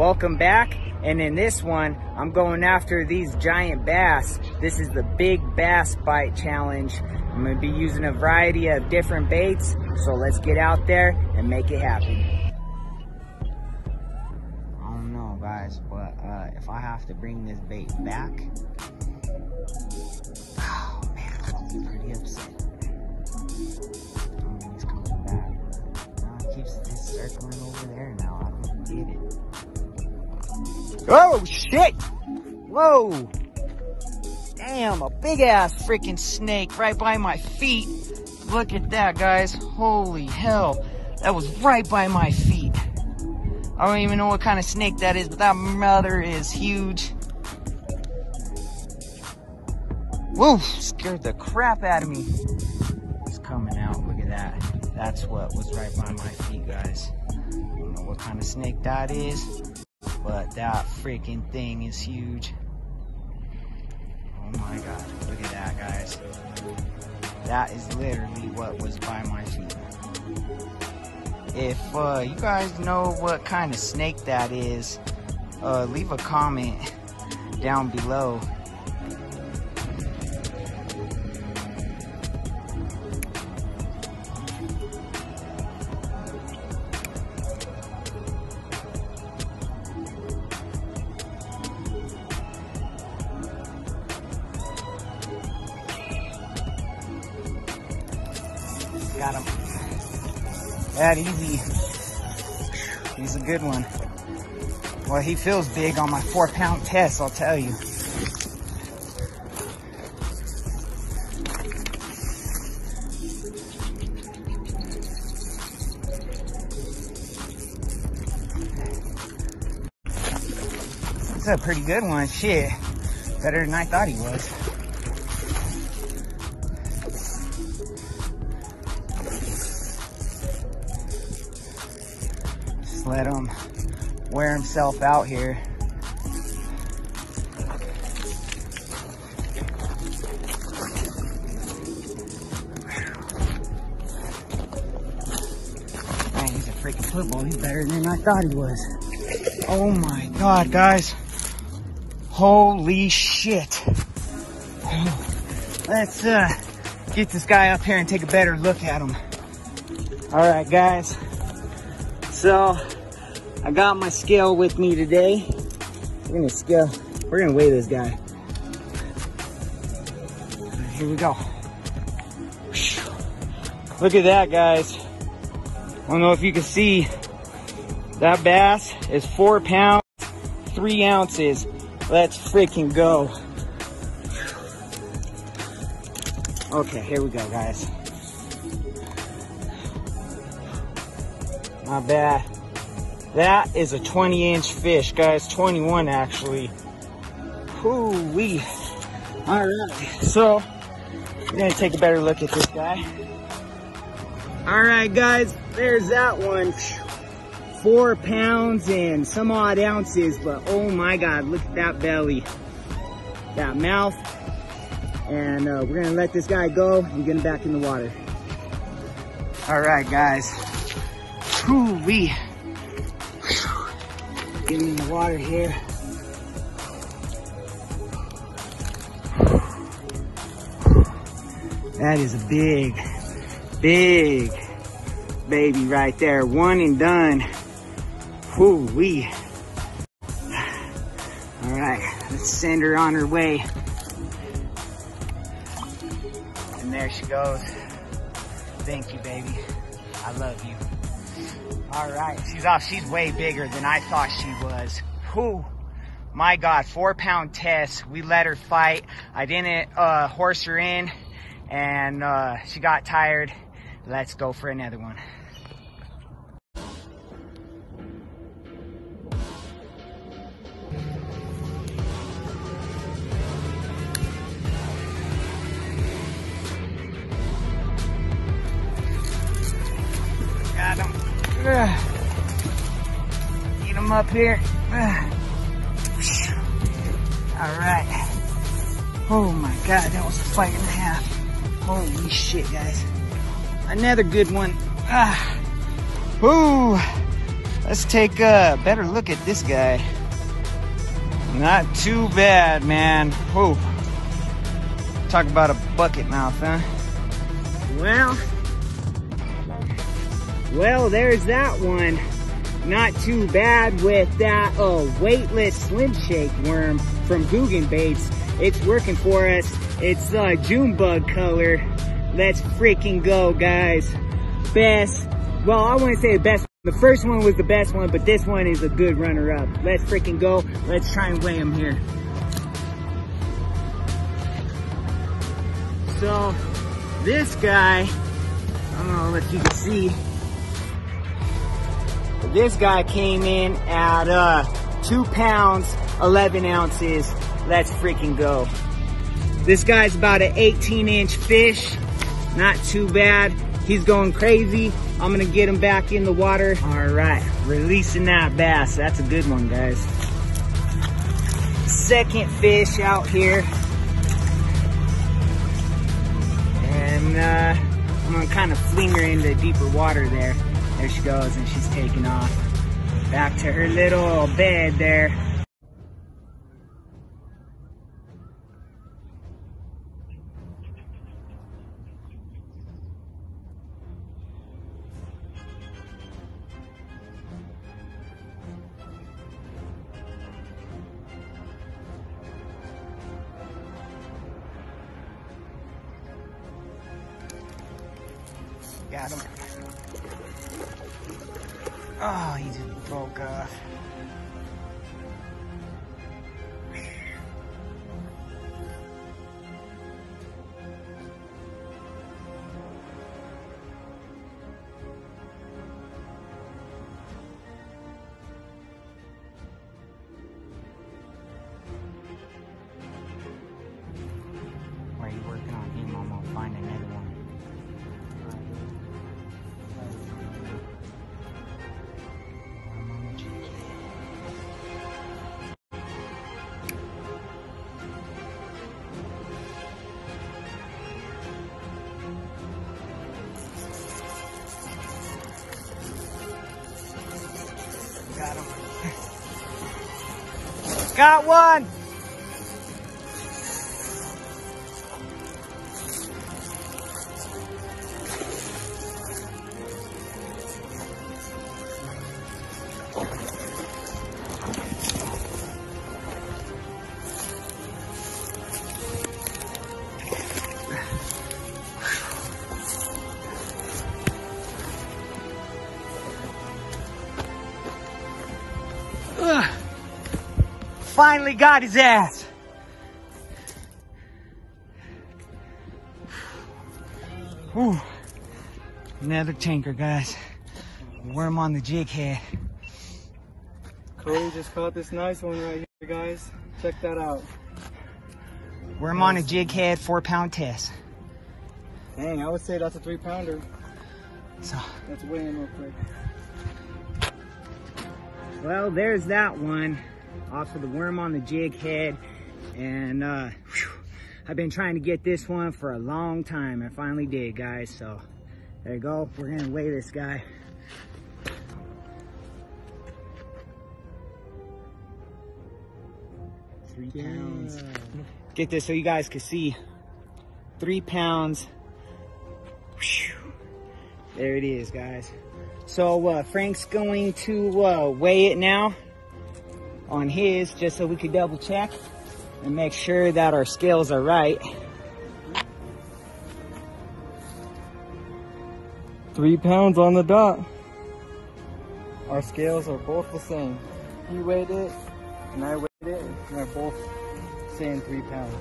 welcome back. And in this one, I'm going after these giant bass. This is the Big Bass Bite Challenge. I'm gonna be using a variety of different baits, so let's get out there and make it happen. I don't know guys, but uh, if I have to bring this bait back, oh man, I'll be pretty upset. Oh, he's coming back. No, it keeps circling over there now. I don't get it. Oh shit! Whoa! Damn, a big ass freaking snake right by my feet. Look at that, guys. Holy hell. That was right by my feet. I don't even know what kind of snake that is, but that mother is huge. Woo! Scared the crap out of me. It's coming out. Look at that. That's what was right by my feet, guys. I don't know what kind of snake that is, but that freaking thing is huge. Oh my god. Look at that, guys. That is literally what was by my feet. If uh, you guys know what kind of snake that is, uh, leave a comment down below. That easy. He's a good one. Well, he feels big on my four pound test, I'll tell you. That's a pretty good one. Shit. Better than I thought he was. Just let him wear himself out here. Man, he's a freaking football. He's better than I thought he was. Oh my god, guys. Holy shit. Let's uh, get this guy up here and take a better look at him. All right, guys. So, I got my scale with me today. We're gonna scale, we're gonna weigh this guy. Here we go. Look at that, guys. I don't know if you can see, that bass is four pounds, three ounces. Let's freaking go. Okay, here we go, guys. Not bad. That is a 20 inch fish, guys. 21 actually. Hoo-wee. All right, so we're gonna take a better look at this guy. All right, guys, there's that one. Four pounds and some odd ounces, but oh my God, look at that belly, that mouth. And uh, we're gonna let this guy go and get him back in the water. All right, guys. Whoo-wee. Get him in the water here. That is a big, big baby right there. One and done. Whoo wee. All right, let's send her on her way. And there she goes. Thank you, baby. I love you. All right, she's off. She's way bigger than I thought she was. Whoo. My God, four pound test. We let her fight. I didn't uh, horse her in and uh, she got tired. Let's go for another one. Up here. All right. Oh my God, that was a fight and a half. Holy shit, guys. Another good one. Ah. Ooh. Let's take a better look at this guy. Not too bad, man. Whoa. Talk about a bucket mouth, huh? Well, well, there's that one. Not too bad with that uh, weightless slim shake worm from Googan Baits. It's working for us. It's uh, June bug color. Let's freaking go, guys. Best, well, I wouldn't say the best. The first one was the best one, but this one is a good runner-up. Let's freaking go. Let's try and weigh them here. So, this guy, I don't know if you can see, this guy came in at uh, two pounds, 11 ounces. Let's freaking go. This guy's about an 18 inch fish. Not too bad. He's going crazy. I'm gonna get him back in the water. All right, releasing that bass. That's a good one, guys. Second fish out here. And uh, I'm gonna kind of fling her into deeper water there. There she goes, and she's taking off. Back to her little bed there. Got him. Oh, he just broke off. Got one! Ugh. Finally got his ass. Whew. Another tanker, guys. Worm on the jig head. Cody just caught this nice one right here, guys. Check that out. Worm on a jig head, four pound test. Dang, I would say that's a three pounder. So, Let's weigh him real quick. well, there's that one. Off of the worm on the jig head. And, uh, whew, I've been trying to get this one for a long time. I finally did, guys. So, there you go. We're gonna weigh this guy. Three pounds. Get this so you guys can see. Three pounds. Whew. There it is, guys. So uh, Frank's going to uh, weigh it now on his, just so we could double check and make sure that our scales are right. Three pounds on the dot. Our scales are both the same. He weighed it, and I weighed it, and they're both saying three pounds.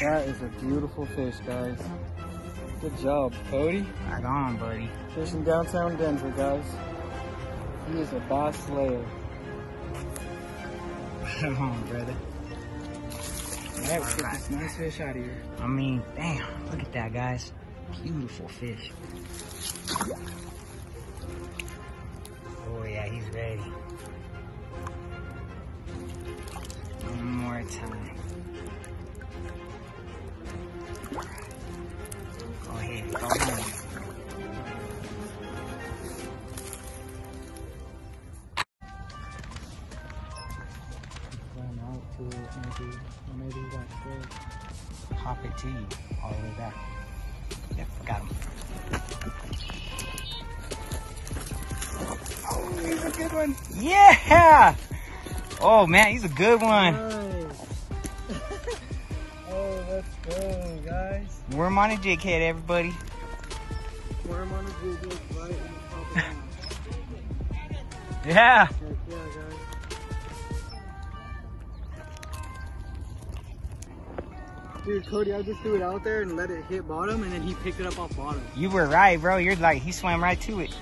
That is a beautiful fish, guys. Good job, Cody. Right on, buddy. Fishing downtown Denver, guys. He is a bass slayer. Right on, brother. Alright, let's get this nice fish out of here. I mean, damn, look at that, guys. Beautiful fish. Oh yeah, he's ready. One more time. Go ahead, go home. Or maybe he got scared. Hop it to you all the way back. Yep, got him. Oh, he's a good one. Yeah! Oh man, he's a good one. Nice. oh, let's go, guys. Worm on a jig head, everybody. Worm on the Google right in the top of the. Yeah. Heck yeah, guys. Dude, Cody, I just threw it out there and let it hit bottom, and then he picked it up off bottom. You were right, bro. You're like, he swam right to it.